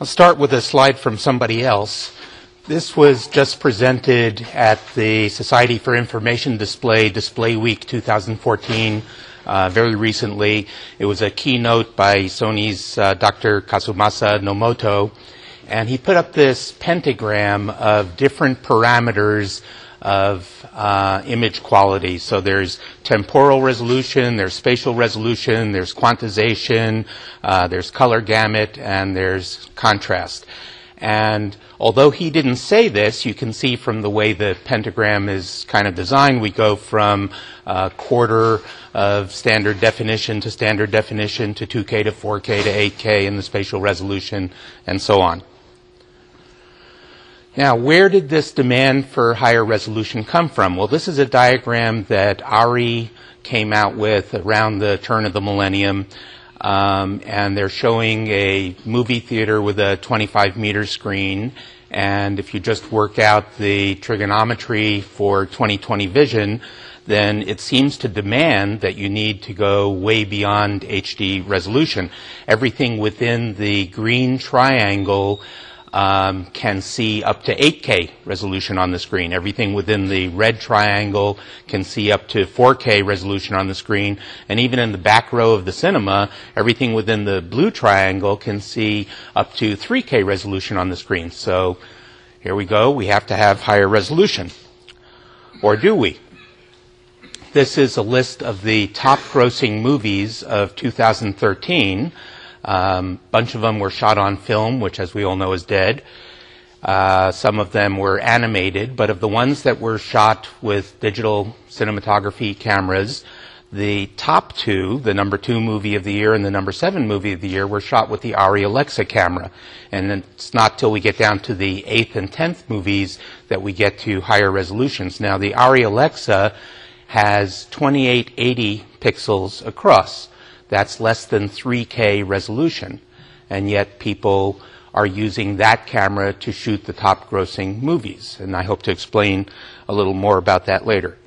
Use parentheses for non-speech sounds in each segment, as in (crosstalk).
I'll start with a slide from somebody else. This was just presented at the Society for Information Display Display Week 2014 uh, very recently. It was a keynote by Sony's uh, Dr. Kazumasa Nomoto, and he put up this pentagram of different parameters of uh, image quality. So there's temporal resolution, there's spatial resolution, there's quantization, uh, there's color gamut, and there's contrast. And although he didn't say this, you can see from the way the pentagram is kind of designed, we go from a quarter of standard definition to standard definition to 2K to 4K to 8K in the spatial resolution and so on. Now, where did this demand for higher resolution come from? Well, this is a diagram that ARRI came out with around the turn of the millennium. Um, and they're showing a movie theater with a 25 meter screen. And if you just work out the trigonometry for 2020 vision, then it seems to demand that you need to go way beyond HD resolution. Everything within the green triangle um, can see up to 8K resolution on the screen. Everything within the red triangle can see up to 4K resolution on the screen. And even in the back row of the cinema, everything within the blue triangle can see up to 3K resolution on the screen. So here we go. We have to have higher resolution. Or do we? This is a list of the top grossing movies of 2013. A um, bunch of them were shot on film, which, as we all know, is dead. Uh, some of them were animated, but of the ones that were shot with digital cinematography cameras, the top two, the number two movie of the year and the number seven movie of the year, were shot with the ARRI Alexa camera. And it's not till we get down to the eighth and tenth movies that we get to higher resolutions. Now, the ARRI Alexa has 2880 pixels across. That's less than 3K resolution. And yet people are using that camera to shoot the top grossing movies. And I hope to explain a little more about that later.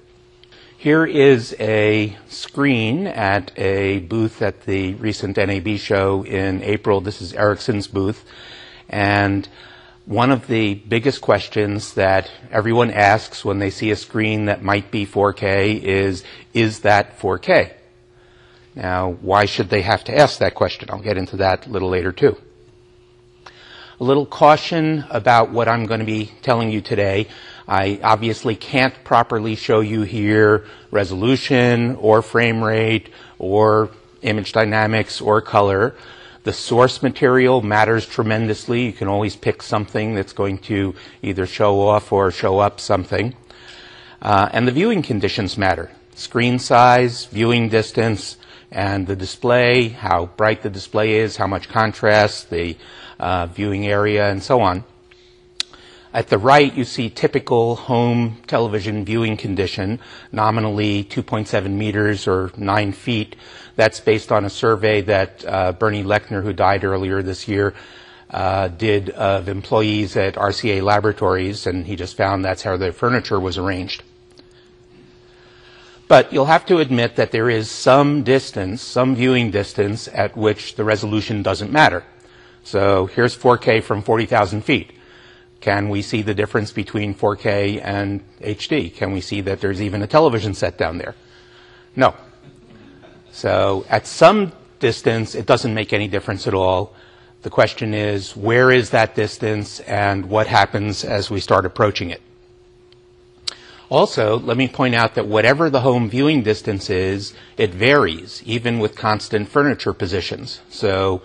Here is a screen at a booth at the recent NAB show in April. This is Ericsson's booth. And one of the biggest questions that everyone asks when they see a screen that might be 4K is, is that 4K? Now, why should they have to ask that question? I'll get into that a little later too. A little caution about what I'm going to be telling you today. I obviously can't properly show you here resolution or frame rate or image dynamics or color. The source material matters tremendously. You can always pick something that's going to either show off or show up something. Uh, and the viewing conditions matter. Screen size, viewing distance, and the display, how bright the display is, how much contrast, the uh, viewing area, and so on. At the right, you see typical home television viewing condition, nominally 2.7 meters or 9 feet. That's based on a survey that uh, Bernie Lechner, who died earlier this year, uh, did of employees at RCA Laboratories, and he just found that's how their furniture was arranged. But you'll have to admit that there is some distance, some viewing distance at which the resolution doesn't matter. So here's 4K from 40,000 feet. Can we see the difference between 4K and HD? Can we see that there's even a television set down there? No. So at some distance, it doesn't make any difference at all. The question is, where is that distance and what happens as we start approaching it? Also, let me point out that whatever the home viewing distance is, it varies, even with constant furniture positions. So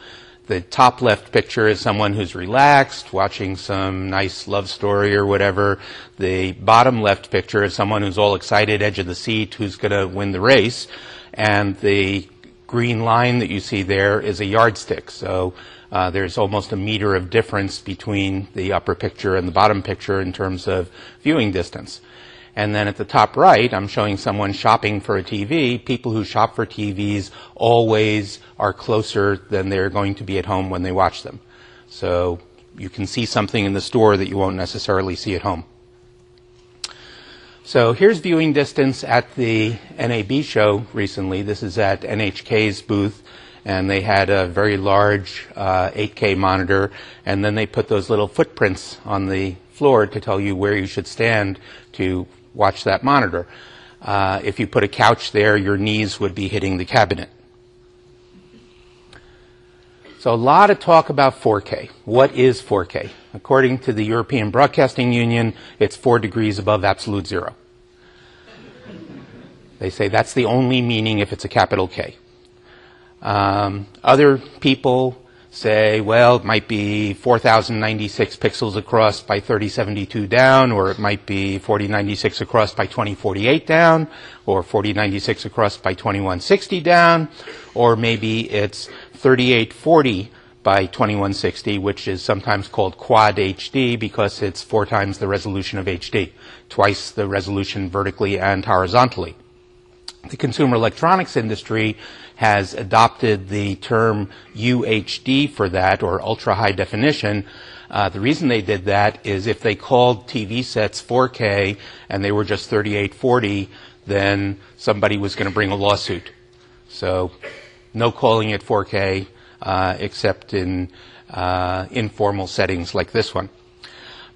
the top left picture is someone who's relaxed, watching some nice love story or whatever. The bottom left picture is someone who's all excited, edge of the seat, who's going to win the race. And the green line that you see there is a yardstick. So uh, there's almost a meter of difference between the upper picture and the bottom picture in terms of viewing distance. And then at the top right, I'm showing someone shopping for a TV. People who shop for TVs always are closer than they're going to be at home when they watch them. So you can see something in the store that you won't necessarily see at home. So here's viewing distance at the NAB show recently. This is at NHK's booth. and they had a very large uh, 8K monitor, and then they put those little footprints on the floor to tell you where you should stand to watch that monitor. Uh, if you put a couch there, your knees would be hitting the cabinet. So a lot of talk about 4K. What is 4K? According to the European Broadcasting Union, it's four degrees above absolute zero. They say that's the only meaning if it's a capital K. Um, other people say, well, it might be 4,096 pixels across by 3072 down, or it might be 4096 across by 2048 down, or 4096 across by 2160 down, or maybe it's 3840 by 2160, which is sometimes called quad HD because it's four times the resolution of HD, twice the resolution vertically and horizontally. The consumer electronics industry has adopted the term UHD for that, or ultra high definition. Uh, the reason they did that is if they called TV sets 4K and they were just 3840, then somebody was going to bring a lawsuit. So, no calling it 4K uh, except in uh, informal settings like this one.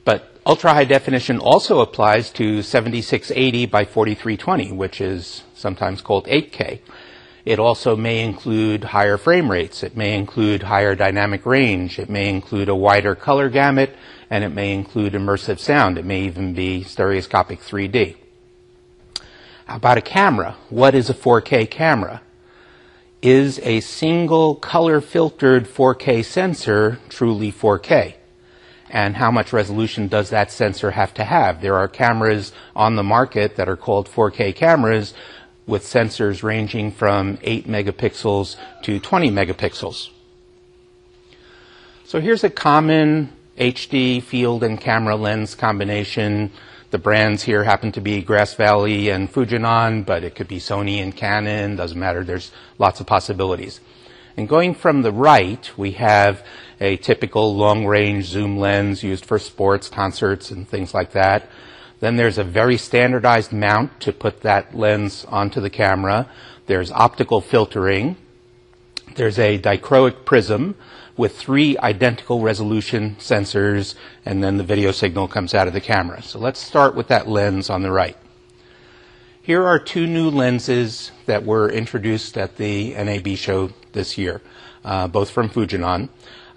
But ultra high definition also applies to 7680 by 4320, which is sometimes called 8K. It also may include higher frame rates. It may include higher dynamic range. It may include a wider color gamut, and it may include immersive sound. It may even be stereoscopic 3D. How about a camera? What is a 4K camera? Is a single color filtered 4K sensor truly 4K? And how much resolution does that sensor have to have? There are cameras on the market that are called 4K cameras with sensors ranging from 8 megapixels to 20 megapixels. So here's a common HD field and camera lens combination. The brands here happen to be Grass Valley and Fujinon, but it could be Sony and Canon, doesn't matter. There's lots of possibilities. And going from the right, we have a typical long range zoom lens used for sports, concerts, and things like that. Then there's a very standardized mount to put that lens onto the camera. There's optical filtering. There's a dichroic prism with three identical resolution sensors, and then the video signal comes out of the camera. So let's start with that lens on the right. Here are two new lenses that were introduced at the NAB show this year, uh, both from Fujinon.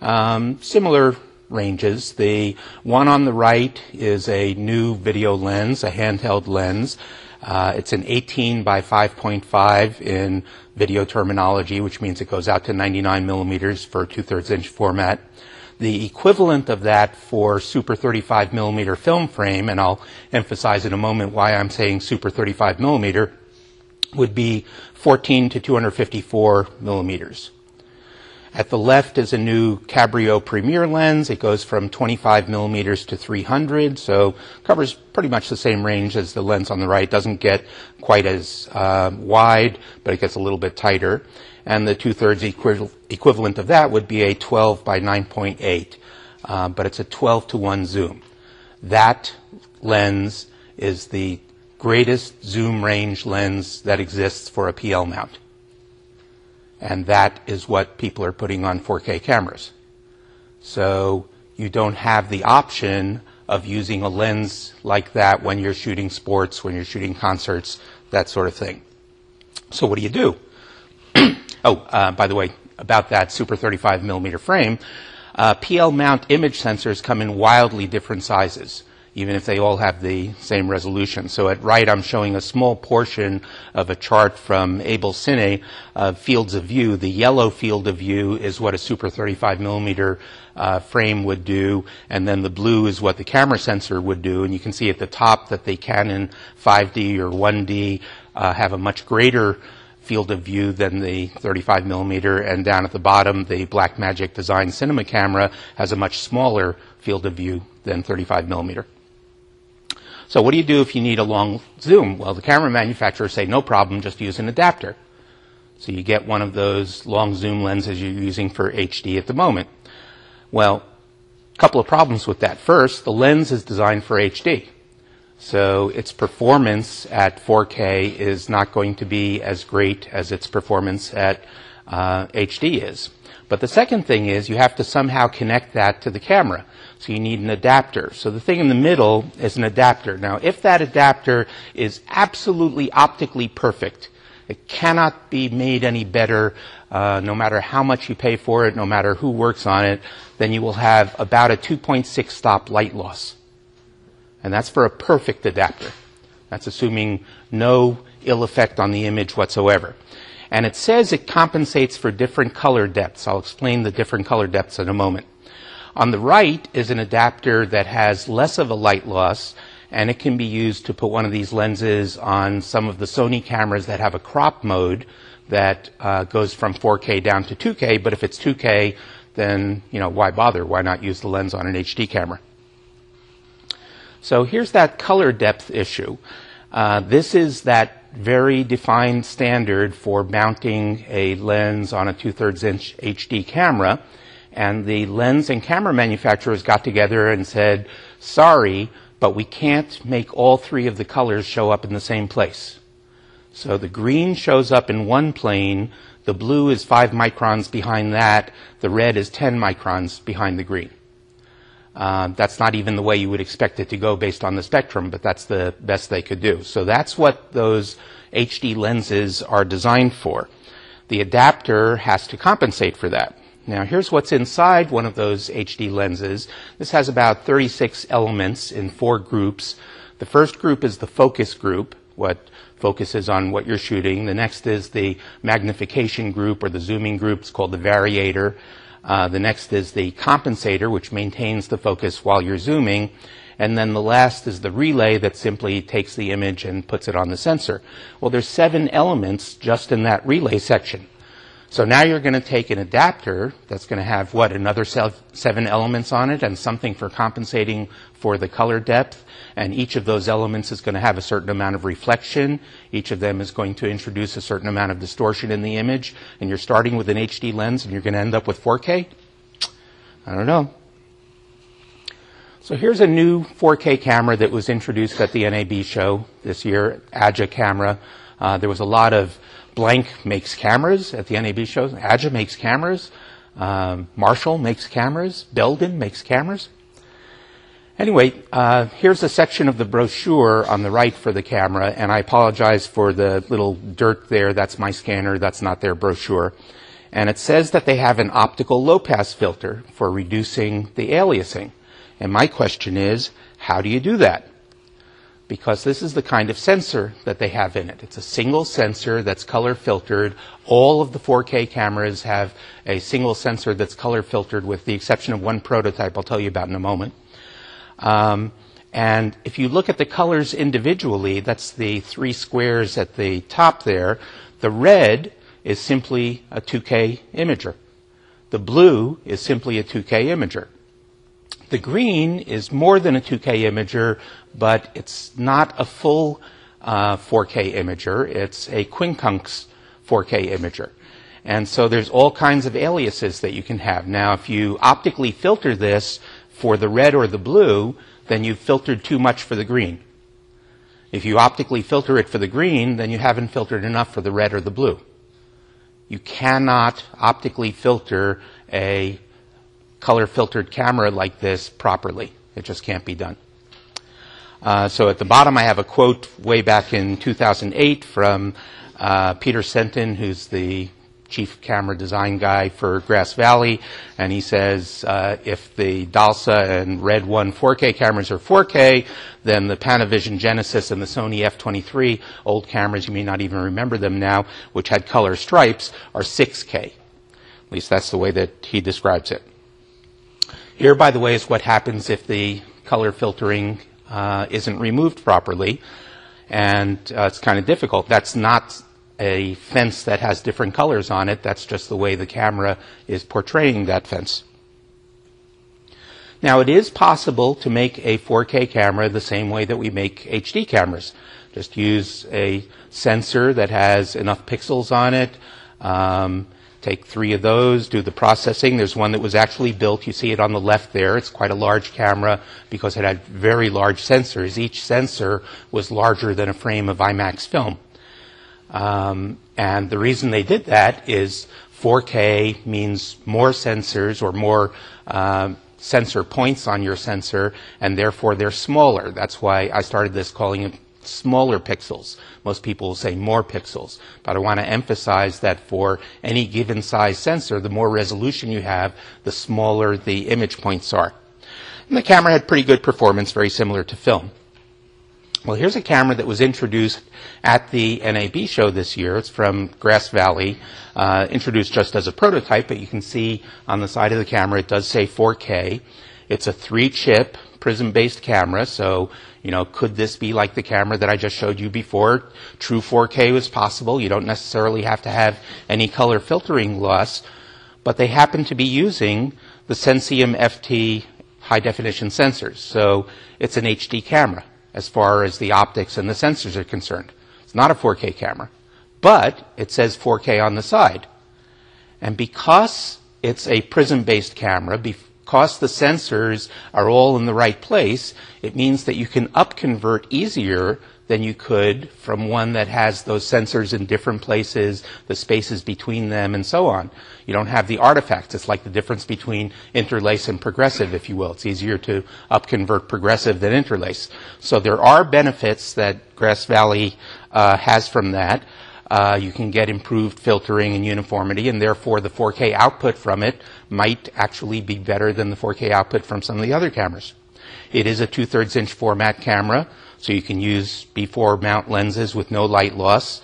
Um, similar ranges. The one on the right is a new video lens, a handheld lens. Uh, it's an 18 by 5.5 in video terminology, which means it goes out to 99 millimeters for two-thirds inch format. The equivalent of that for super 35 millimeter film frame, and I'll emphasize in a moment why I'm saying super 35 millimeter, would be 14 to 254 millimeters. At the left is a new Cabrio Premier lens. It goes from 25 millimeters to 300, so covers pretty much the same range as the lens on the right. Doesn't get quite as uh, wide, but it gets a little bit tighter. And the two-thirds equi- equivalent of that would be a 12 by 9.8, uh, but it's a 12 to 1 zoom. That lens is the greatest zoom range lens that exists for a PL mount. And that is what people are putting on 4K cameras. So you don't have the option of using a lens like that when you're shooting sports, when you're shooting concerts, that sort of thing. So what do you do? (clears throat) oh, uh, by the way, about that Super 35 millimeter frame, uh, PL mount image sensors come in wildly different sizes even if they all have the same resolution. So at right, I'm showing a small portion of a chart from AbelCine of fields of view. The yellow field of view is what a super 35 millimeter uh, frame would do, and then the blue is what the camera sensor would do. And you can see at the top that the Canon 5D or 1D uh, have a much greater field of view than the 35 millimeter, and down at the bottom, the Blackmagic Design Cinema camera has a much smaller field of view than 35 millimeter. So what do you do if you need a long zoom? Well, the camera manufacturers say, no problem, just use an adapter. So you get one of those long zoom lenses you're using for HD at the moment. Well, a couple of problems with that. First, the lens is designed for HD. So its performance at 4K is not going to be as great as its performance at uh, HD is. But the second thing is you have to somehow connect that to the camera. So you need an adapter. So the thing in the middle is an adapter. Now, if that adapter is absolutely optically perfect, it cannot be made any better, uh, no matter how much you pay for it, no matter who works on it, then you will have about a 2.6 stop light loss. And that's for a perfect adapter. That's assuming no ill effect on the image whatsoever. And it says it compensates for different color depths. I'll explain the different color depths in a moment. On the right is an adapter that has less of a light loss, and it can be used to put one of these lenses on some of the Sony cameras that have a crop mode that uh, goes from 4K down to 2K. But if it's 2K, then you know why bother? Why not use the lens on an HD camera? So here's that color depth issue. Uh, this is that very defined standard for mounting a lens on a two-thirds inch HD camera. And the lens and camera manufacturers got together and said, sorry, but we can't make all three of the colors show up in the same place. So the green shows up in one plane, the blue is five microns behind that, the red is 10 microns behind the green. Uh, that's not even the way you would expect it to go based on the spectrum, but that's the best they could do. So that's what those HD lenses are designed for. The adapter has to compensate for that. Now here's what's inside one of those HD lenses. This has about 36 elements in four groups. The first group is the focus group, what focuses on what you're shooting. The next is the magnification group or the zooming group. It's called the variator. Uh, the next is the compensator, which maintains the focus while you're zooming. And then the last is the relay that simply takes the image and puts it on the sensor. Well, there's seven elements just in that relay section. So now you're going to take an adapter that's going to have what another seven elements on it and something for compensating for the color depth and each of those elements is going to have a certain amount of reflection each of them is going to introduce a certain amount of distortion in the image and you're starting with an HD lens and you're going to end up with 4K I don't know so here's a new 4K camera that was introduced at the NAB show this year AJA camera uh, there was a lot of Blank makes cameras at the NAB shows. AJA makes cameras. Um, Marshall makes cameras. Belden makes cameras. Anyway, uh, here's a section of the brochure on the right for the camera, and I apologize for the little dirt there. That's my scanner. That's not their brochure. And it says that they have an optical low pass filter for reducing the aliasing. And my question is, how do you do that? because this is the kind of sensor that they have in it. It's a single sensor that's color filtered. All of the 4K cameras have a single sensor that's color filtered with the exception of one prototype I'll tell you about in a moment. Um, and if you look at the colors individually, that's the three squares at the top there, the red is simply a 2K imager. The blue is simply a 2K imager. The green is more than a 2K imager, but it's not a full uh, 4K imager. It's a quincunx 4K imager. And so there's all kinds of aliases that you can have. Now, if you optically filter this for the red or the blue, then you've filtered too much for the green. If you optically filter it for the green, then you haven't filtered enough for the red or the blue. You cannot optically filter a color filtered camera like this properly. It just can't be done. Uh, so at the bottom, I have a quote way back in 2008 from uh, Peter Centen, who's the chief camera design guy for Grass Valley, and he says uh, if the Dalsa and Red One 4K cameras are 4K, then the Panavision Genesis and the Sony F23, old cameras, you may not even remember them now, which had color stripes, are 6K. At least that's the way that he describes it. Here, by the way, is what happens if the color filtering uh, isn't removed properly. And uh, it's kind of difficult. That's not a fence that has different colors on it. That's just the way the camera is portraying that fence. Now, it is possible to make a 4K camera the same way that we make HD cameras. Just use a sensor that has enough pixels on it, um, Take three of those, do the processing. There's one that was actually built. You see it on the left there. It's quite a large camera because it had very large sensors. Each sensor was larger than a frame of IMAX film. Um, and the reason they did that is 4K means more sensors or more uh, sensor points on your sensor, and therefore they're smaller. That's why I started this calling it smaller pixels. Most people will say more pixels, but I want to emphasize that for any given size sensor, the more resolution you have, the smaller the image points are. And the camera had pretty good performance, very similar to film. Well, here's a camera that was introduced at the NAB show this year. It's from Grass Valley, uh, introduced just as a prototype, but you can see on the side of the camera it does say 4K. It's a three chip prism based camera, so, you know, could this be like the camera that I just showed you before? True 4K was possible. You don't necessarily have to have any color filtering loss, but they happen to be using the Xensium FT high definition sensors. So it's an HD camera as far as the optics and the sensors are concerned. It's not a 4K camera, but it says 4K on the side. And because it's a prism based camera, because the sensors are all in the right place, it means that you can upconvert easier than you could from one that has those sensors in different places, the spaces between them, and so on. You don't have the artifacts. It's like the difference between interlace and progressive, if you will. It's easier to upconvert progressive than interlace. So there are benefits that Grass Valley uh, has from that. Uh, you can get improved filtering and uniformity, and therefore the 4K output from it might actually be better than the 4K output from some of the other cameras. It is a two-thirds inch format camera. So you can use B4 mount lenses with no light loss.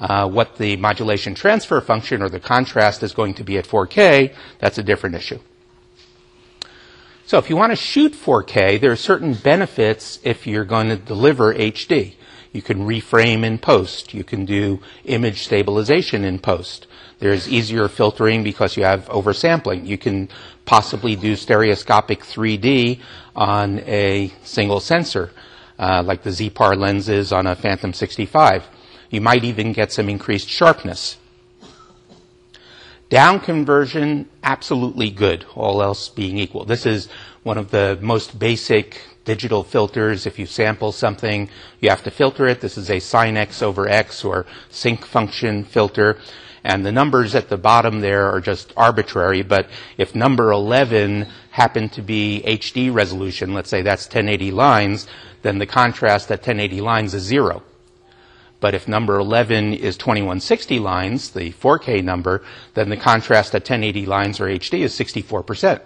Uh, what the modulation transfer function or the contrast is going to be at 4K, that's a different issue. So if you want to shoot 4K, there are certain benefits if you're going to deliver HD. You can reframe in post. You can do image stabilization in post. There's easier filtering because you have oversampling. You can possibly do stereoscopic 3D on a single sensor uh, like the Zepar lenses on a Phantom 65. You might even get some increased sharpness. Down conversion, absolutely good, all else being equal. This is one of the most basic digital filters. If you sample something, you have to filter it. This is a sine X over X or sinc function filter. And the numbers at the bottom there are just arbitrary, but if number 11 happened to be HD resolution, let's say that's 1080 lines, then the contrast at 1080 lines is zero. But if number 11 is 2160 lines, the 4K number, then the contrast at 1080 lines or HD is 64%.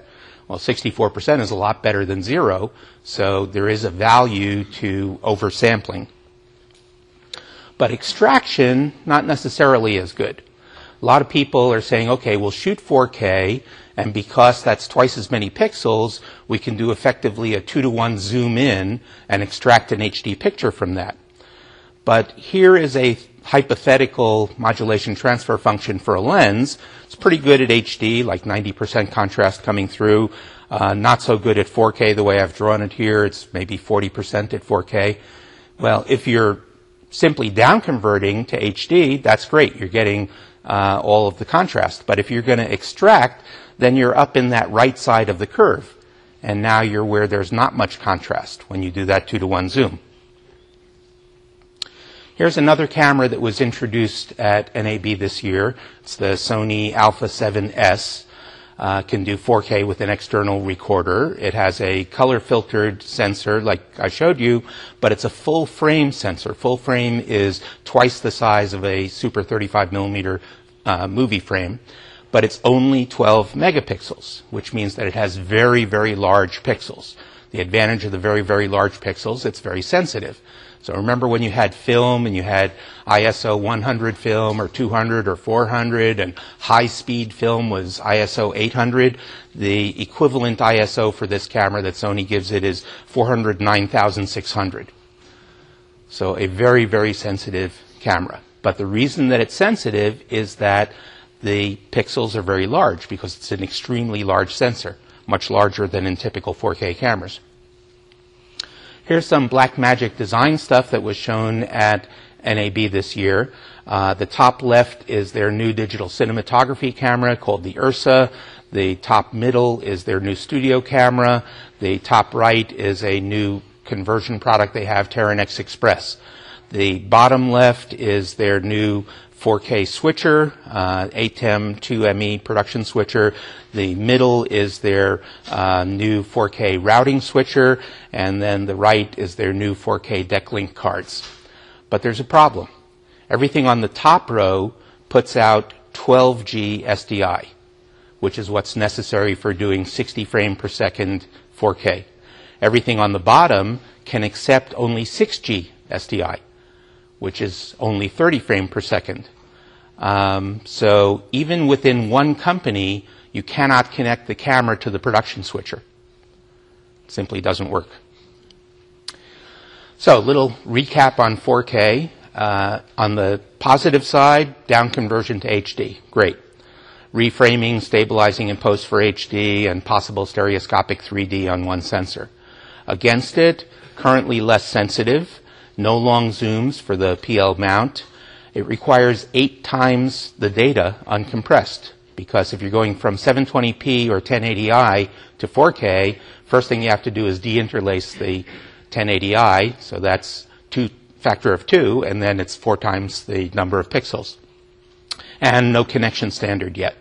Well, 64% is a lot better than zero, so there is a value to oversampling. But extraction, not necessarily as good. A lot of people are saying, okay, we'll shoot 4K, and because that's twice as many pixels, we can do effectively a two to one zoom in and extract an HD picture from that. But here is a hypothetical modulation transfer function for a lens. It's pretty good at HD, like 90% contrast coming through. Uh, not so good at 4K the way I've drawn it here. It's maybe 40% at 4K. Well, if you're simply down converting to HD, that's great. You're getting uh, all of the contrast. But if you're going to extract, then you're up in that right side of the curve. And now you're where there's not much contrast when you do that two to one zoom. Here's another camera that was introduced at NAB this year. It's the Sony Alpha 7S. Uh, can do 4K with an external recorder. It has a color filtered sensor like I showed you, but it's a full frame sensor. Full frame is twice the size of a super 35 millimeter uh, movie frame but it's only 12 megapixels, which means that it has very, very large pixels. The advantage of the very, very large pixels, it's very sensitive. So remember when you had film and you had ISO 100 film or 200 or 400 and high speed film was ISO 800? The equivalent ISO for this camera that Sony gives it is 409,600. So a very, very sensitive camera. But the reason that it's sensitive is that the pixels are very large because it's an extremely large sensor, much larger than in typical 4K cameras. Here's some Blackmagic Design stuff that was shown at NAB this year. Uh, the top left is their new digital cinematography camera called the Ursa. The top middle is their new studio camera. The top right is a new conversion product they have, Teranex Express. The bottom left is their new 4K switcher, uh, ATEM 2ME production switcher. The middle is their uh, new 4K routing switcher, and then the right is their new 4K decklink cards. But there's a problem. Everything on the top row puts out 12G SDI, which is what's necessary for doing 60 frame per second 4K. Everything on the bottom can accept only 6G SDI which is only 30 frame per second. Um, so even within one company, you cannot connect the camera to the production switcher. It simply doesn't work. So, a little recap on 4K. Uh, on the positive side, down conversion to HD. Great. Reframing, stabilizing in post for HD, and possible stereoscopic 3D on one sensor. Against it, currently less sensitive, no long zooms for the PL mount. It requires eight times the data uncompressed because if you're going from 720p or 1080i to 4K, first thing you have to do is deinterlace the 1080i, so that's two factor of two, and then it's four times the number of pixels. And no connection standard yet.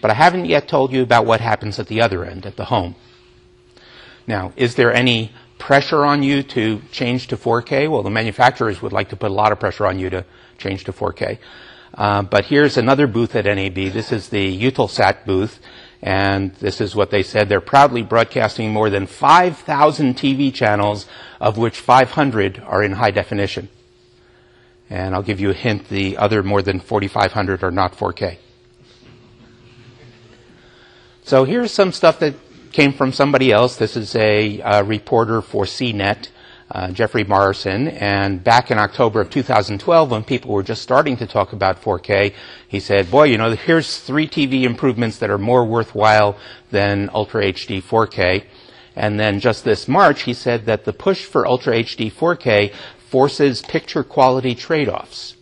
But I haven't yet told you about what happens at the other end, at the home. Now, is there any pressure on you to change to 4K? Well, the manufacturers would like to put a lot of pressure on you to change to 4K. Uh, but here's another booth at NAB. This is the Eutelsat booth, and this is what they said. They're proudly broadcasting more than 5,000 TV channels, of which 500 are in high definition. And I'll give you a hint, the other more than 4,500 are not 4K. So here's some stuff that came from somebody else. This is a, a reporter for CNET, uh, Jeffrey Morrison. And back in October of 2012, when people were just starting to talk about 4K, he said, boy, you know, here's three TV improvements that are more worthwhile than Ultra HD 4K. And then just this March, he said that the push for Ultra HD 4K forces picture quality trade-offs.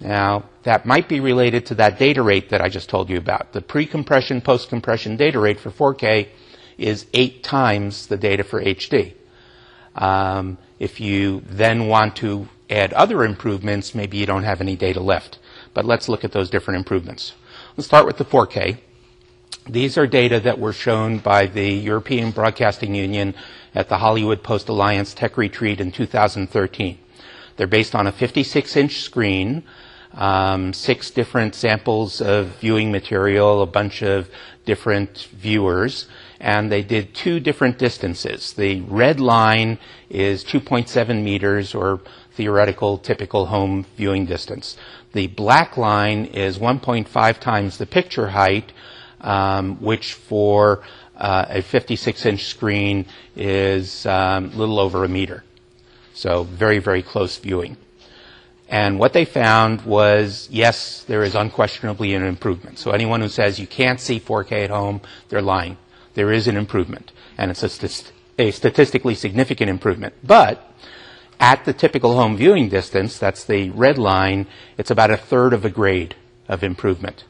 Now, that might be related to that data rate that I just told you about. The pre-compression, post-compression data rate for 4K is eight times the data for HD. Um, if you then want to add other improvements, maybe you don't have any data left. But let's look at those different improvements. Let's start with the 4K. These are data that were shown by the European Broadcasting Union at the Hollywood Post Alliance Tech Retreat in 2013. They're based on a 56 inch screen, um, six different samples of viewing material, a bunch of different viewers, and they did two different distances. The red line is 2.7 meters or theoretical typical home viewing distance. The black line is 1.5 times the picture height, um, which for uh, a 56 inch screen is um, a little over a meter. So very, very close viewing. And what they found was, yes, there is unquestionably an improvement. So anyone who says you can't see 4K at home, they're lying there is an improvement, and it's a, st- a statistically significant improvement. But at the typical home viewing distance, that's the red line, it's about a third of a grade of improvement.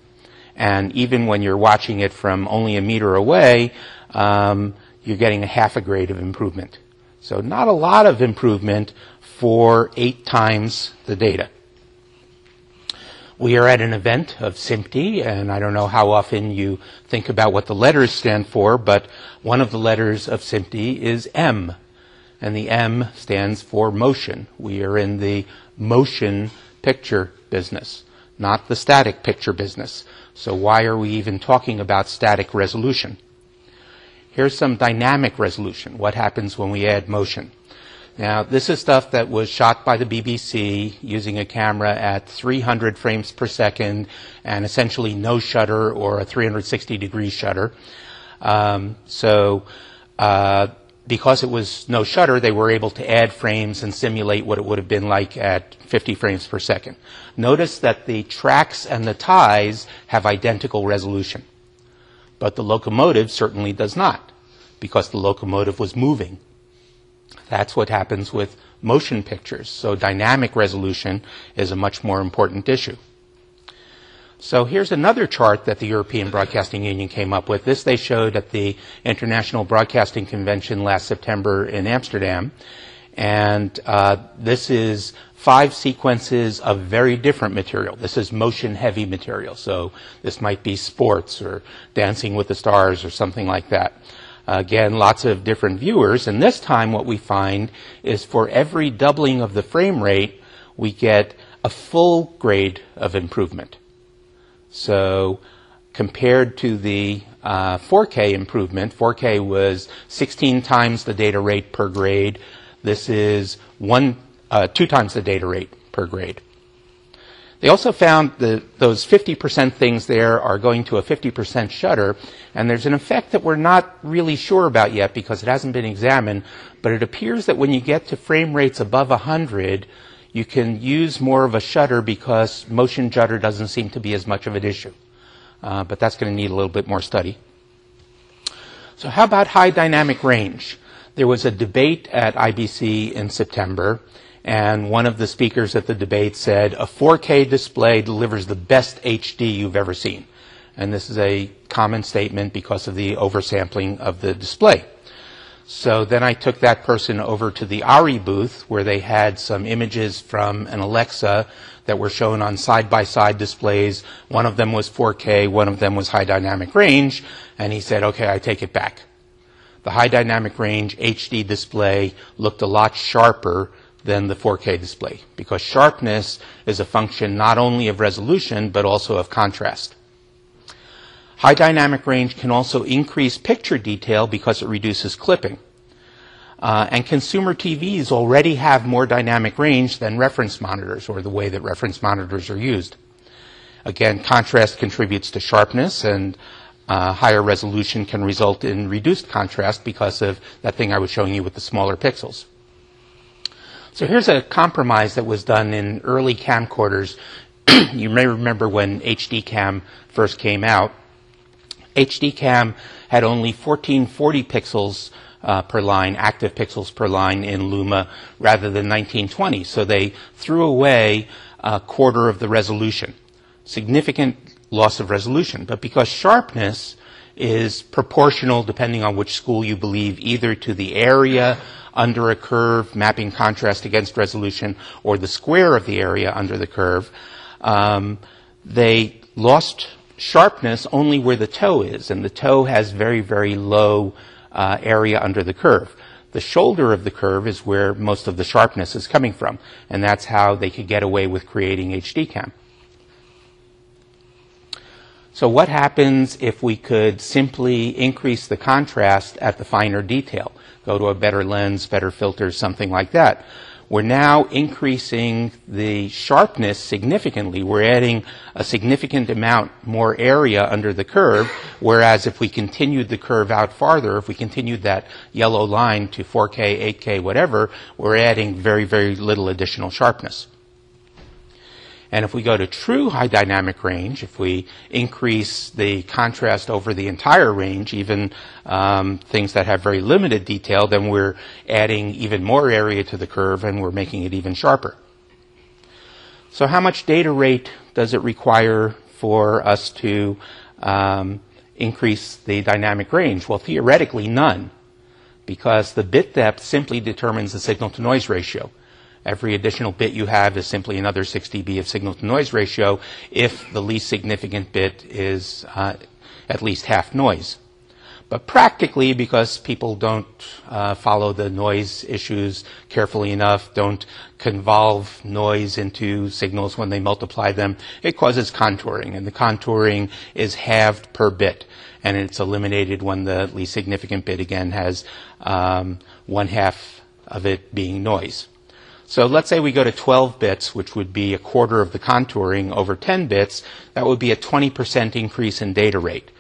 And even when you're watching it from only a meter away, um, you're getting a half a grade of improvement. So not a lot of improvement for eight times the data. We are at an event of SMPTE, and I don't know how often you think about what the letters stand for, but one of the letters of SMPTE is M, and the M stands for motion. We are in the motion picture business, not the static picture business. So why are we even talking about static resolution? Here's some dynamic resolution. What happens when we add motion? Now, this is stuff that was shot by the BBC using a camera at 300 frames per second and essentially no shutter or a 360 degree shutter. Um, so, uh, because it was no shutter, they were able to add frames and simulate what it would have been like at 50 frames per second. Notice that the tracks and the ties have identical resolution, but the locomotive certainly does not because the locomotive was moving that's what happens with motion pictures. So dynamic resolution is a much more important issue. So here's another chart that the European Broadcasting Union came up with. This they showed at the International Broadcasting Convention last September in Amsterdam. And uh, this is five sequences of very different material. This is motion heavy material. So this might be sports or dancing with the stars or something like that. Again, lots of different viewers. And this time what we find is for every doubling of the frame rate, we get a full grade of improvement. So compared to the uh, 4K improvement, 4K was 16 times the data rate per grade. This is one, uh, two times the data rate per grade. They also found that those 50% things there are going to a 50% shutter, and there's an effect that we're not really sure about yet because it hasn't been examined, but it appears that when you get to frame rates above 100, you can use more of a shutter because motion judder doesn't seem to be as much of an issue. Uh, but that's going to need a little bit more study. So how about high dynamic range? There was a debate at IBC in September, and one of the speakers at the debate said, a 4K display delivers the best HD you've ever seen. And this is a common statement because of the oversampling of the display. So then I took that person over to the ARRI booth where they had some images from an Alexa that were shown on side-by-side displays. One of them was 4K, one of them was high dynamic range, and he said, okay, I take it back. The high dynamic range HD display looked a lot sharper than the 4K display because sharpness is a function not only of resolution but also of contrast. High dynamic range can also increase picture detail because it reduces clipping. Uh, and consumer TVs already have more dynamic range than reference monitors or the way that reference monitors are used. Again, contrast contributes to sharpness and uh, higher resolution can result in reduced contrast because of that thing I was showing you with the smaller pixels. So here's a compromise that was done in early camcorders. (clears throat) you may remember when HDCAM first came out. HDCAM had only 1440 pixels uh, per line, active pixels per line in Luma rather than 1920. So they threw away a quarter of the resolution. Significant loss of resolution. But because sharpness is proportional, depending on which school you believe, either to the area under a curve, mapping contrast against resolution, or the square of the area under the curve, um, they lost sharpness only where the toe is, and the toe has very, very low uh, area under the curve. The shoulder of the curve is where most of the sharpness is coming from, and that's how they could get away with creating HDCAM. So what happens if we could simply increase the contrast at the finer detail? Go to a better lens, better filters, something like that. We're now increasing the sharpness significantly. We're adding a significant amount more area under the curve, whereas if we continued the curve out farther, if we continued that yellow line to 4K, 8K, whatever, we're adding very, very little additional sharpness. And if we go to true high dynamic range, if we increase the contrast over the entire range, even um, things that have very limited detail, then we're adding even more area to the curve and we're making it even sharper. So how much data rate does it require for us to um, increase the dynamic range? Well, theoretically, none, because the bit depth simply determines the signal to noise ratio. Every additional bit you have is simply another 6 dB of signal to noise ratio if the least significant bit is uh, at least half noise. But practically, because people don't uh, follow the noise issues carefully enough, don't convolve noise into signals when they multiply them, it causes contouring. And the contouring is halved per bit. And it's eliminated when the least significant bit, again, has um, one half of it being noise. So let's say we go to 12 bits, which would be a quarter of the contouring over 10 bits. That would be a 20% increase in data rate.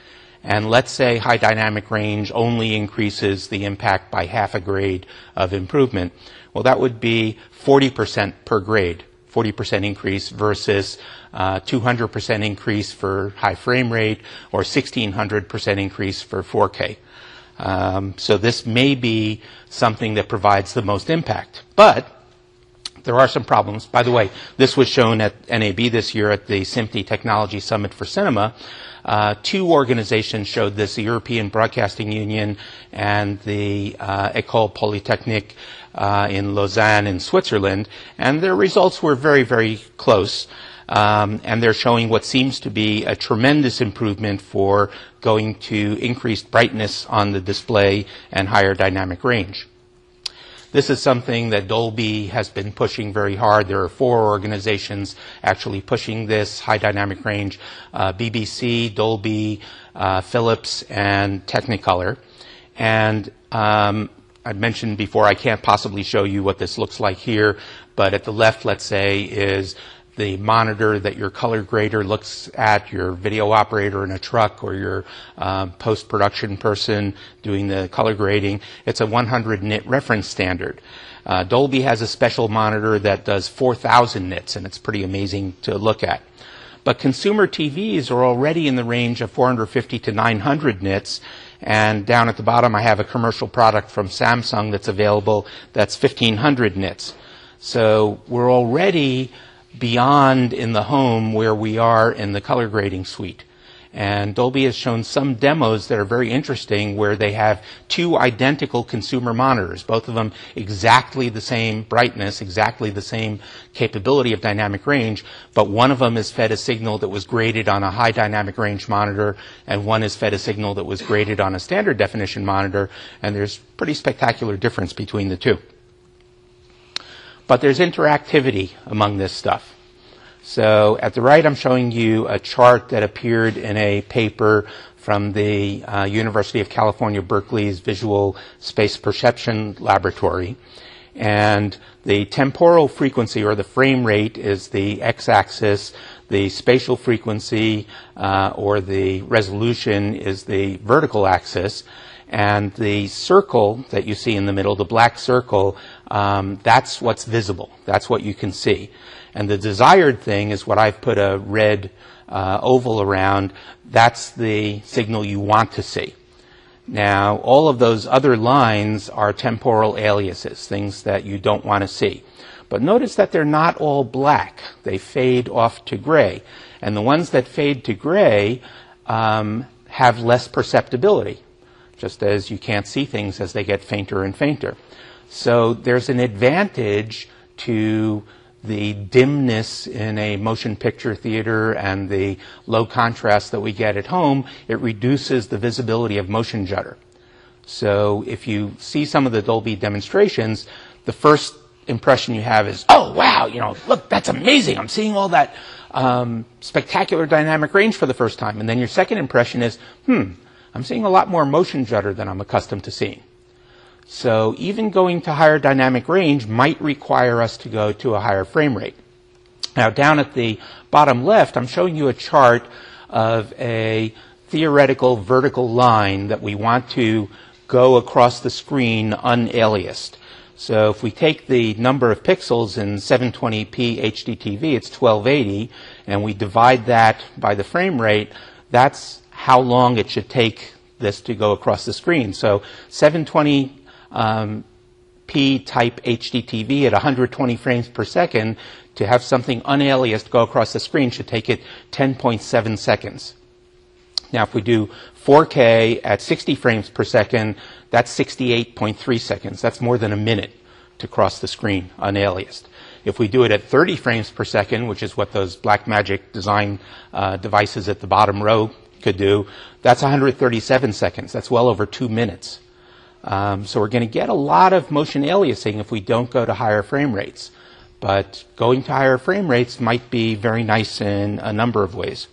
And let's say high dynamic range only increases the impact by half a grade of improvement. Well, that would be 40% per grade, 40% increase versus uh, 200% increase for high frame rate or 1600% increase for 4K. Um, so this may be something that provides the most impact. But there are some problems. By the way, this was shown at NAB this year at the SMPTE Technology Summit for Cinema. Uh, two organizations showed this, the European Broadcasting Union and the uh, École Polytechnique uh, in Lausanne in Switzerland, and their results were very, very close. Um, and they're showing what seems to be a tremendous improvement for going to increased brightness on the display and higher dynamic range. This is something that Dolby has been pushing very hard. There are four organizations actually pushing this high dynamic range uh, BBC, Dolby, uh, Philips, and Technicolor. And um, I mentioned before, I can't possibly show you what this looks like here, but at the left, let's say, is the monitor that your color grader looks at, your video operator in a truck or your uh, post-production person doing the color grading. It's a 100 nit reference standard. Uh, Dolby has a special monitor that does 4,000 nits, and it's pretty amazing to look at. But consumer TVs are already in the range of 450 to 900 nits, and down at the bottom I have a commercial product from Samsung that's available that's 1500 nits. So we're already beyond in the home where we are in the color grading suite. And Dolby has shown some demos that are very interesting where they have two identical consumer monitors, both of them exactly the same brightness, exactly the same capability of dynamic range, but one of them is fed a signal that was graded on a high dynamic range monitor, and one is fed a signal that was graded on a standard definition monitor, and there's pretty spectacular difference between the two. But there's interactivity among this stuff. So at the right, I'm showing you a chart that appeared in a paper from the uh, University of California, Berkeley's Visual Space Perception Laboratory. And the temporal frequency or the frame rate is the x-axis. The spatial frequency uh, or the resolution is the vertical axis. And the circle that you see in the middle, the black circle, um, that's what's visible. That's what you can see. And the desired thing is what I've put a red uh, oval around. That's the signal you want to see. Now, all of those other lines are temporal aliases, things that you don't want to see. But notice that they're not all black. They fade off to gray. And the ones that fade to gray um, have less perceptibility, just as you can't see things as they get fainter and fainter. So there's an advantage to the dimness in a motion picture theater and the low contrast that we get at home, it reduces the visibility of motion judder. So if you see some of the Dolby demonstrations, the first impression you have is, oh wow, you know, look, that's amazing. I'm seeing all that um, spectacular dynamic range for the first time. And then your second impression is, hmm, I'm seeing a lot more motion judder than I'm accustomed to seeing. So even going to higher dynamic range might require us to go to a higher frame rate. Now down at the bottom left, I'm showing you a chart of a theoretical vertical line that we want to go across the screen unaliased. So if we take the number of pixels in 720p HDTV, it's 1280, and we divide that by the frame rate, that's how long it should take this to go across the screen. So 720 um, P-type HDTV at 120 frames per second to have something unaliased go across the screen should take it 10.7 seconds. Now, if we do 4K at 60 frames per second, that's 68.3 seconds. That's more than a minute to cross the screen unaliased. If we do it at 30 frames per second, which is what those Blackmagic design uh, devices at the bottom row could do, that's 137 seconds. That's well over two minutes. Um, so we're going to get a lot of motion aliasing if we don't go to higher frame rates. But going to higher frame rates might be very nice in a number of ways.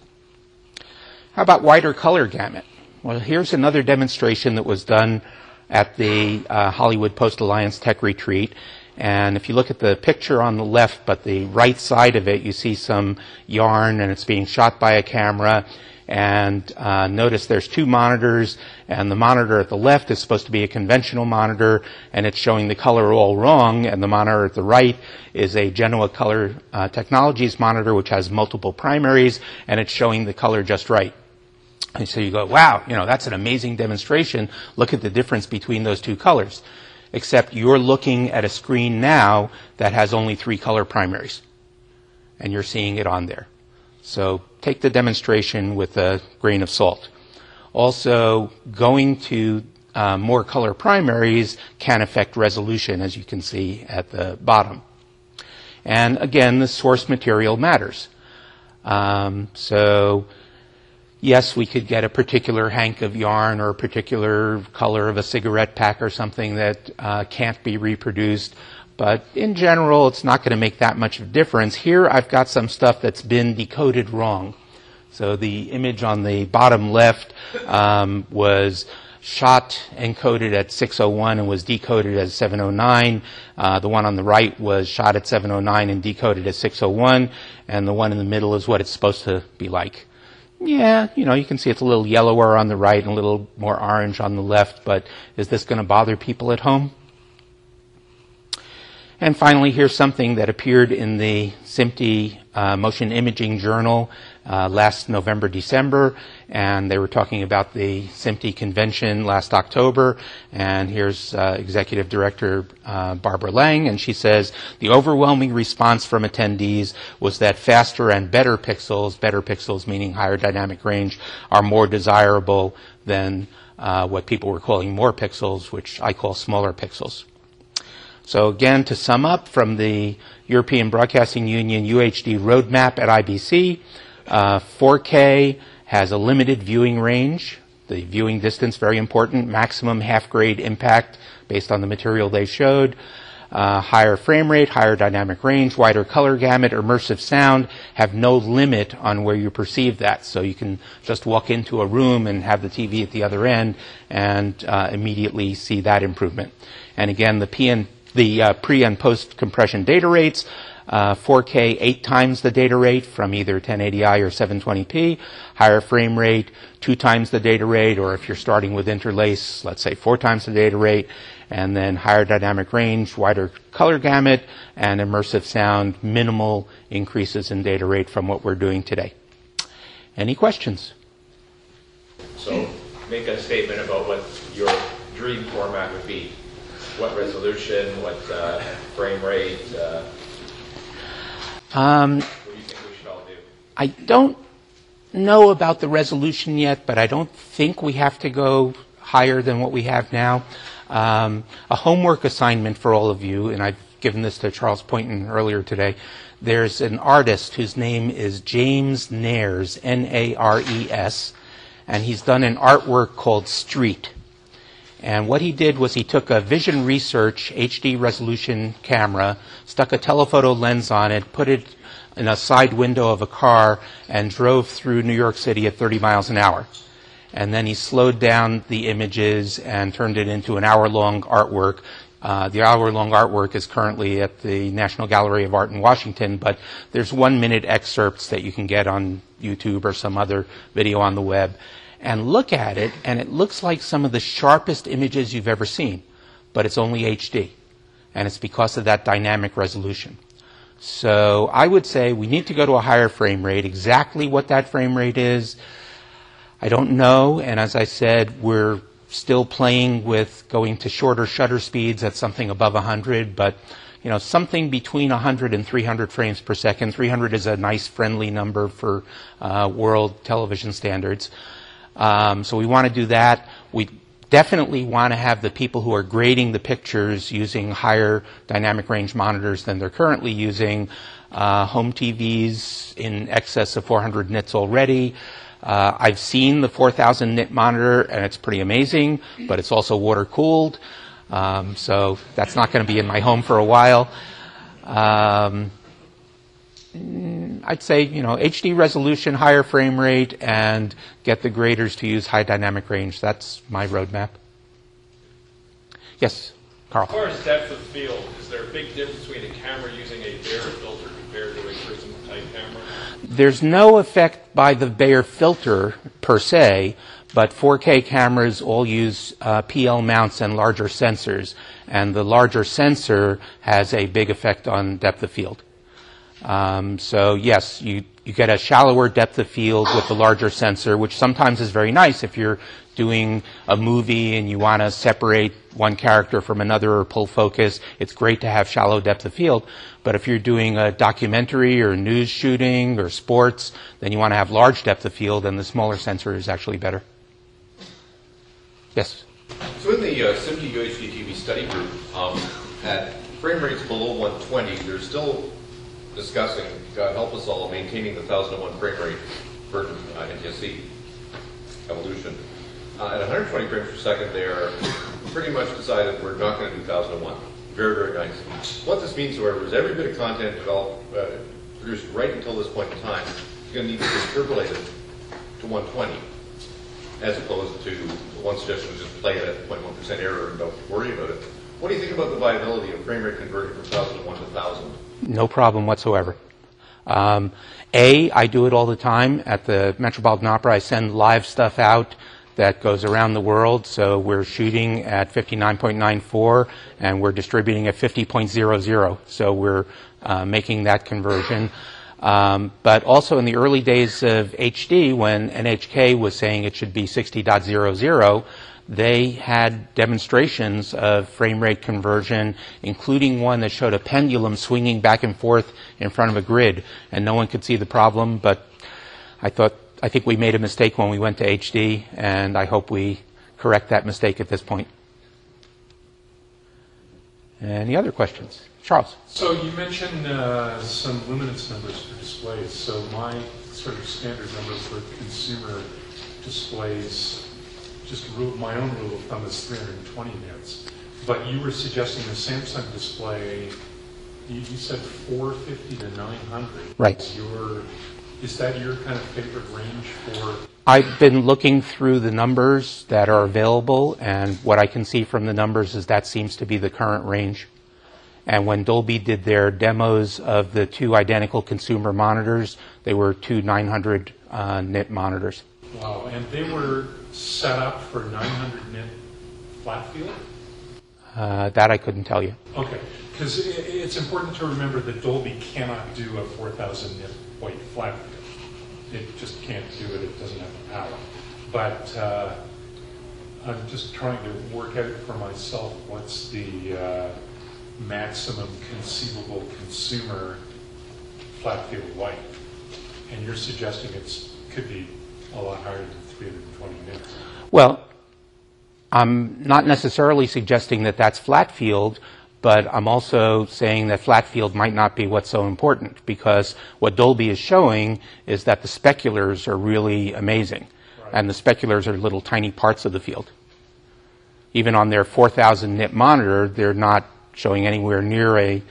How about wider color gamut? Well, here's another demonstration that was done at the uh, Hollywood Post Alliance Tech Retreat. And if you look at the picture on the left, but the right side of it, you see some yarn and it's being shot by a camera and uh, notice there's two monitors, and the monitor at the left is supposed to be a conventional monitor, and it's showing the color all wrong, and the monitor at the right is a Genoa Color uh, Technologies monitor, which has multiple primaries, and it's showing the color just right. And so you go, wow, you know, that's an amazing demonstration. Look at the difference between those two colors. except you're looking at a screen now that has only three color primaries, and you're seeing it on there. So take the demonstration with a grain of salt. Also, going to uh, more color primaries can affect resolution, as you can see at the bottom. And again, the source material matters. Um, so, yes, we could get a particular hank of yarn or a particular color of a cigarette pack or something that uh, can't be reproduced. But in general, it's not going to make that much of a difference. Here, I've got some stuff that's been decoded wrong. So the image on the bottom left um, was shot encoded at 601 and was decoded as 709. Uh, the one on the right was shot at 709 and decoded as 601, and the one in the middle is what it's supposed to be like. Yeah, you know, you can see it's a little yellower on the right and a little more orange on the left, but is this going to bother people at home? And finally, here's something that appeared in the SMPTE uh, Motion Imaging Journal uh, last November, December, and they were talking about the SMPTE convention last October. And here's uh, Executive Director uh, Barbara Lange, and she says the overwhelming response from attendees was that faster and better pixels, better pixels meaning higher dynamic range, are more desirable than uh, what people were calling more pixels, which I call smaller pixels. So again, to sum up from the European Broadcasting Union UHD roadmap at IBC, uh, 4K has a limited viewing range. The viewing distance, very important, maximum half grade impact based on the material they showed. Uh, higher frame rate, higher dynamic range, wider color gamut, immersive sound have no limit on where you perceive that. So you can just walk into a room and have the TV at the other end and uh, immediately see that improvement. And again, the PN the uh, pre and post compression data rates. Uh, 4K eight times the data rate from either 1080i or 720p, higher frame rate two times the data rate, or if you're starting with interlace, let's say four times the data rate, and then higher dynamic range, wider color gamut, and immersive sound, minimal increases in data rate from what we're doing today. Any questions? So make a statement about what your dream format would be what resolution, what uh, frame rate? Uh, um, what do you think we should all do? I don't know about the resolution yet, but I don't think we have to go higher than what we have now. Um, a homework assignment for all of you, and I've given this to Charles Poynton earlier today. There's an artist whose name is James Nares, N-A-R-E-S, and he's done an artwork called Street. And what he did was he took a Vision Research HD resolution camera, stuck a telephoto lens on it, put it in a side window of a car, and drove through New York City at 30 miles an hour. And then he slowed down the images and turned it into an hour long artwork. Uh, the hour long artwork is currently at the National Gallery of Art in Washington, but there's one minute excerpts that you can get on YouTube or some other video on the web and look at it, and it looks like some of the sharpest images you've ever seen, but it's only HD. And it's because of that dynamic resolution. So I would say we need to go to a higher frame rate. Exactly what that frame rate is, I don't know. And as I said, we're still playing with going to shorter shutter speeds at something above 100, but you know, something between 100 and 300 frames per second. 300 is a nice friendly number for uh, world television standards. Um, so we want to do that. We definitely want to have the people who are grading the pictures using higher dynamic range monitors than they're currently using. Uh, home TVs in excess of 400 nits already. Uh, I've seen the 4,000 nit monitor and it's pretty amazing, but it's also water cooled. Um, so that's not going to be in my home for a while. Um, I'd say, you know, HD resolution, higher frame rate, and get the graders to use high dynamic range. That's my roadmap. Yes, Carl. As far as depth of field, is there a big difference between a camera using a Bayer filter compared to a prism type camera? There's no effect by the Bayer filter per se, but 4K cameras all use uh, PL mounts and larger sensors, and the larger sensor has a big effect on depth of field. Um, so yes, you you get a shallower depth of field with the larger sensor, which sometimes is very nice if you're doing a movie and you want to separate one character from another or pull focus. It's great to have shallow depth of field. But if you're doing a documentary or news shooting or sports, then you want to have large depth of field, and the smaller sensor is actually better. Yes. So in the uh, SMPTE UHD TV study group, um, at frame rates below 120, they're still discussing, God help us all, maintaining the 1001 frame rate for uh, NTSC evolution. Uh, at 120 frames per second, they're pretty much decided we're not going to do 1001. Very, very nice. What this means, however, is every bit of content developed, uh, produced right until this point in time is going to need to be interpolated to 120 as opposed to one suggestion was just play it at 0.1% error and don't worry about it. What do you think about the viability of frame rate converting from 1001 to 1000? No problem whatsoever. Um, A, I do it all the time at the Metropolitan Opera. I send live stuff out that goes around the world. So we're shooting at 59.94 and we're distributing at 50.00. So we're uh, making that conversion. Um, but also in the early days of HD, when NHK was saying it should be 60.00, they had demonstrations of frame rate conversion, including one that showed a pendulum swinging back and forth in front of a grid, and no one could see the problem. But I thought, I think we made a mistake when we went to HD, and I hope we correct that mistake at this point. Any other questions? Charles. So you mentioned uh, some luminance numbers for displays. So my sort of standard number for consumer displays, just rule, my own rule of thumb is 320 nits. But you were suggesting the Samsung display, you, you said 450 to 900. Right. Is, your, is that your kind of favorite range for? I've been looking through the numbers that are available, and what I can see from the numbers is that seems to be the current range. And when Dolby did their demos of the two identical consumer monitors, they were two 900 uh, nit monitors. Wow, and they were set up for 900 nit flat field? Uh, that I couldn't tell you. Okay, because it's important to remember that Dolby cannot do a 4,000 nit white flat field. It just can't do it, it doesn't have the power. But uh, I'm just trying to work out for myself what's the uh, maximum conceivable consumer flat field white. And you're suggesting it could be a lot higher than 320 nits. Well, I'm not necessarily suggesting that that's flat field, but I'm also saying that flat field might not be what's so important because what Dolby is showing is that the speculars are really amazing. Right. And the speculars are little tiny parts of the field. Even on their 4,000 nit monitor, they're not showing anywhere near a,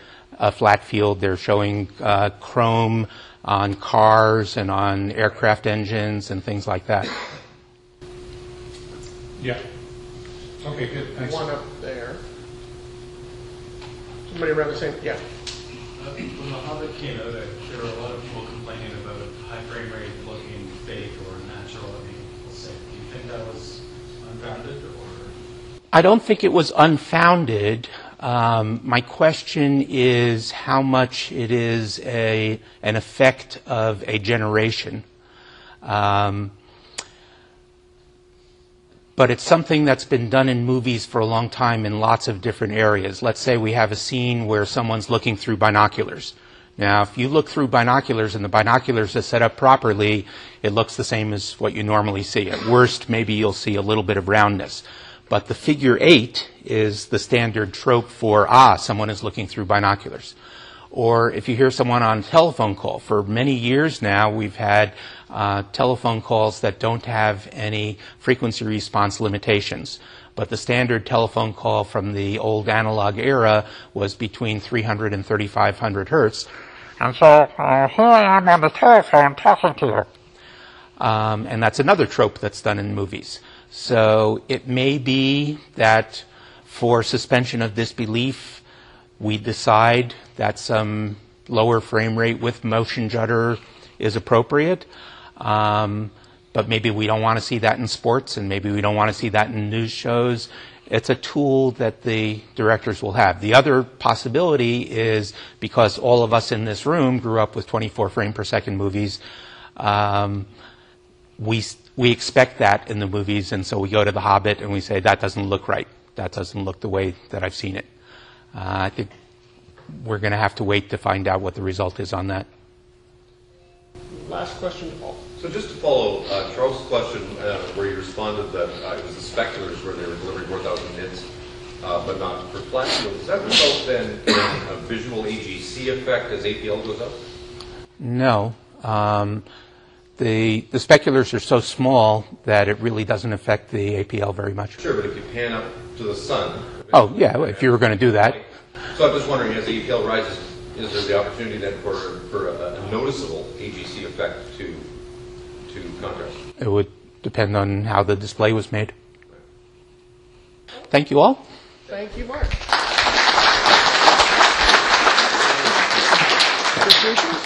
a flat field. They're showing uh, chrome on cars and on aircraft engines and things like that. Yeah. Okay, good, thanks. One up there. Somebody around the same, yeah. Uh, When the Hobbit came out, there were a lot of people complaining about high frame rate looking fake or natural. I mean, we'll say, do you think that was unfounded or? I don't think it was unfounded. Um, my question is how much it is a an effect of a generation. Um, but it's something that's been done in movies for a long time in lots of different areas. Let's say we have a scene where someone's looking through binoculars. Now, if you look through binoculars and the binoculars are set up properly, it looks the same as what you normally see. At worst, maybe you'll see a little bit of roundness. But the figure eight is the standard trope for, ah, someone is looking through binoculars. Or if you hear someone on a telephone call, for many years now, we've had uh, telephone calls that don't have any frequency response limitations. But the standard telephone call from the old analog era was between 300 and 3500 hertz. And so uh, here I am on the telephone talking to you. Um, and that's another trope that's done in movies. So it may be that for suspension of disbelief, we decide that some lower frame rate with motion judder is appropriate. Um, but maybe we don't want to see that in sports, and maybe we don't want to see that in news shows. It's a tool that the directors will have. The other possibility is because all of us in this room grew up with 24 frame per second movies, um, we, we expect that in the movies, and so we go to The Hobbit and we say, that doesn't look right. That doesn't look the way that I've seen it. Uh, I think we're going to have to wait to find out what the result is on that. Last question, Paul. So just to follow uh, Charles' question, uh, where you responded that uh, it was the speculars where they were delivering 4,000 nits, uh, but not for flat field. Does that result then in a visual AGC effect as APL goes up? No. Um, the, the speculars are so small that it really doesn't affect the APL very much. Sure, but if you pan up to the sun. Oh, yeah, if you were going to do that. So I'm just wondering, as the APL rises, is there the opportunity then for, for a, a noticeable AGC effect to, to contrast? It would depend on how the display was made. Thank you all. Thank you, Mark. Appreciation?